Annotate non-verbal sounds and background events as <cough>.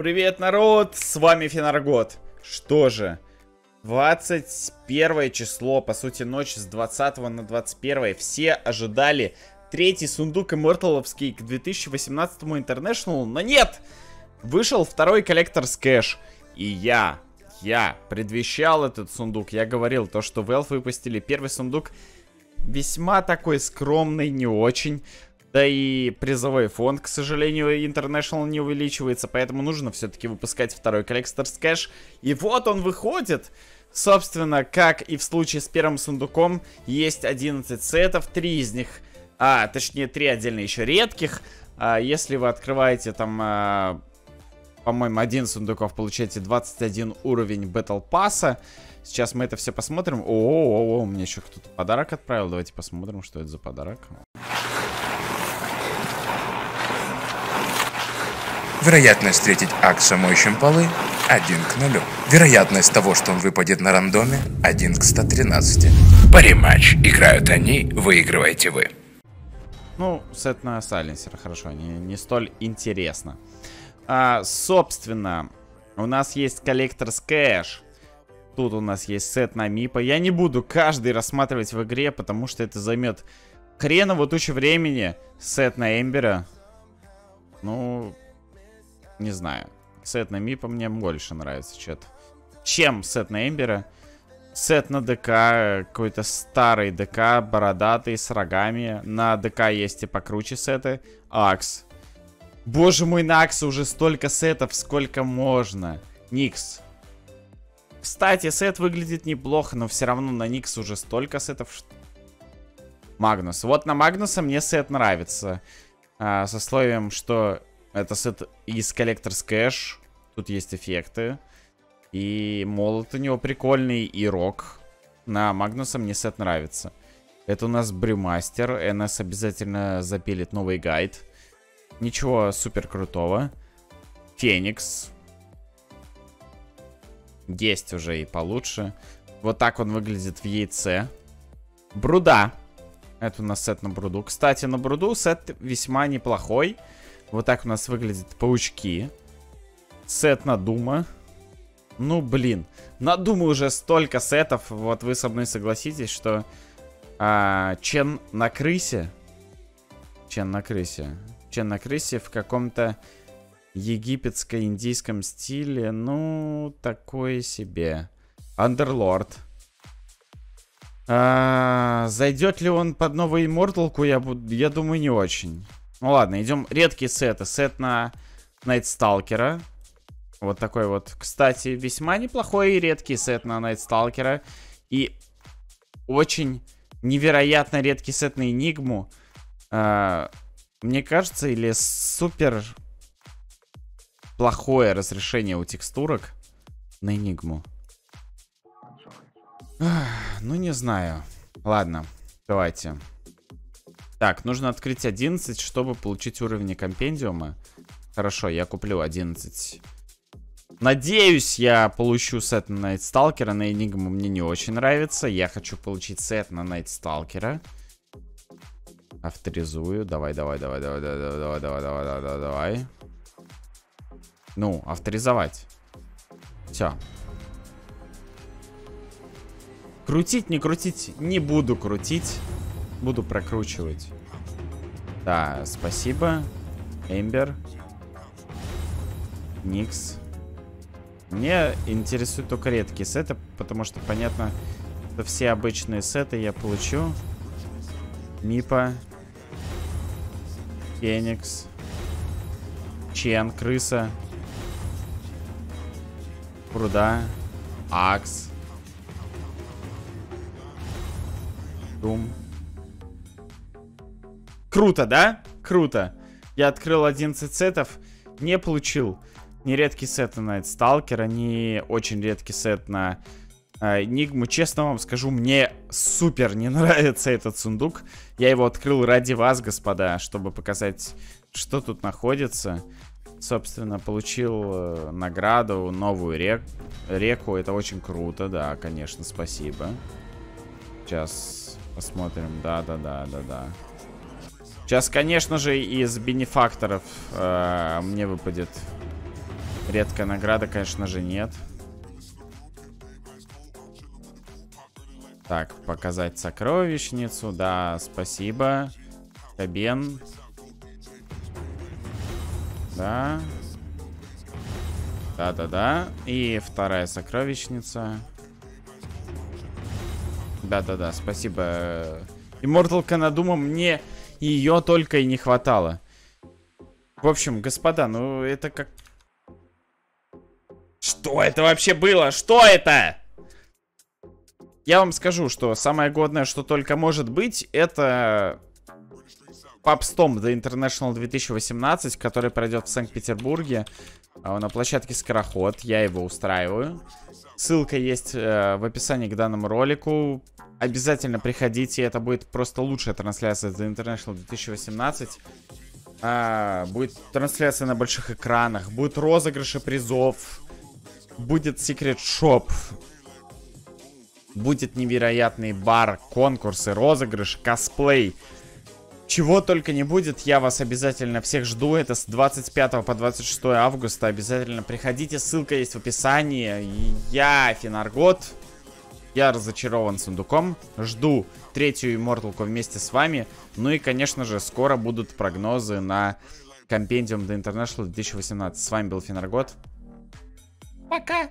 Привет, народ! С вами Фенаргот. Что же, 21 число, по сути, ночь с 20 на 21. Все ожидали третий сундук Immortalовский к 2018 International, но нет! Вышел второй коллекторс кэш. И я, я предвещал этот сундук. Я говорил то, что Valve выпустили первый сундук весьма такой скромный, не очень. Да и призовой фонд, к сожалению, International не увеличивается, поэтому нужно все-таки выпускать второй Collector's Cash. И вот он выходит! Собственно, как и в случае с первым сундуком, есть 11 сетов, 3 из них, а, точнее, 3 отдельно еще редких. А, если вы открываете там, а, по-моему, один сундуков, получаете 21 уровень Battle Pass. Сейчас мы это все посмотрим. О-о-о, мне еще кто-то подарок отправил. Давайте посмотрим, что это за подарок. Вероятность встретить Акса моющим полы 1 к 0. Вероятность того, что он выпадет на рандоме 1 к 113. Париматч. Играют они, выигрываете вы. Ну, сет на Silencer, хорошо, не, не столь интересно. А, собственно, у нас есть Collector's Cache. Тут у нас есть сет на мипа. Я не буду каждый рассматривать в игре, потому что это займет хренову тучу времени. Сет на Эмбера. Ну, не знаю. Сет на Мипа мне больше нравится что-то. Чем сет на Эмбера. Сет на ДК, какой-то старый ДК, бородатый, с рогами. На ДК есть и покруче сеты. Акс. Боже мой, на Акса уже столько сетов, сколько можно. Никс. Кстати, сет выглядит неплохо, но все равно на Никс уже столько сетов. Что... Магнус. Вот на Магнуса мне сет нравится. А, с условием, что это сет из Collector's Cash. Тут есть эффекты. И молот у него прикольный, и рок. На Магнуса мне сет нравится. Это у нас Брюмастер. НС обязательно запилит новый гайд. Ничего супер крутого. Феникс. Есть уже и получше. Вот так он выглядит в яйце. Бруда. Это у нас сет на бруду. Кстати, на бруду сет весьма неплохой. Вот так у нас выглядят паучки. Сет на Дума. Ну, блин. На Думу уже столько сетов. Вот вы со мной согласитесь, что... А, Чен на крысе. Чен на крысе. Чен на крысе в каком-то египетско-индийском стиле. Ну, такое себе. Андерлорд. А, зайдет ли он под новую Immortalку, я, я думаю, не очень. Ну ладно, идем редкие сеты. Сет на Найтсталкера. Вот такой вот. Кстати, весьма неплохой и редкий сет на Найтсталкера. И очень невероятно редкий сет на Энигму. А, мне кажется, или супер плохое разрешение у текстурок на Энигму. Ну, не знаю. Ладно, давайте. Так, нужно открыть 11, чтобы получить уровни компендиума. Хорошо, я куплю 11. Надеюсь, я получу сет на Найтсталкера. На Энигму мне не очень нравится. Я хочу получить сет на Найтсталкера. Авторизую. Давай, давай, давай, давай, давай, давай, давай, давай, давай, давай, давай. Ну, авторизовать. Все. Крутить, не крутить, не буду крутить. Буду прокручивать. Да, спасибо. Эмбер. Никс. Мне интересуют только редкие сеты, потому что понятно, что все обычные сеты я получу. Мипа. Феникс. Чен, крыса. Пруда. Акс. Дум. Круто, да? Круто. Я открыл 11 сетов, не получил ни редкий сет на Сталкера, ни очень редкий сет на э, Нигму. Честно вам скажу, мне супер не <laughs> нравится этот сундук. Я его открыл ради вас, господа, чтобы показать, что тут находится. Собственно, получил э, награду, новую рек реку. Это очень круто, да, конечно, спасибо. Сейчас посмотрим. Да-да-да-да-да. Сейчас, конечно же, из бенефакторов э, мне выпадет Редкая награда, конечно же, нет. Так, показать сокровищницу. Да, спасибо. Кабен. Да. Да-да-да. И вторая сокровищница. Да-да-да, спасибо. Immortal Канадума мне ее только и не хватало. В общем, господа, ну это как... Что это вообще было? Что это? Я вам скажу, что самое годное, что только может быть, это Папстом The International 2018, который пройдет в Санкт-Петербурге а, на площадке Скороход. Я его устраиваю. Ссылка есть э, в описании к данному ролику. Обязательно приходите, это будет просто лучшая трансляция The International 2018. А, будет трансляция на больших экранах, будут розыгрыши призов, будет секрет шоп, будет невероятный бар, конкурсы, розыгрыш, косплей. Чего только не будет, я вас обязательно всех жду. Это с 25 по 26 августа. Обязательно приходите, ссылка есть в описании. Я Финаргот. Я разочарован сундуком. Жду третью имморталку вместе с вами. Ну и, конечно же, скоро будут прогнозы на компендиум The International 2018. С вами был Финаргот. Пока!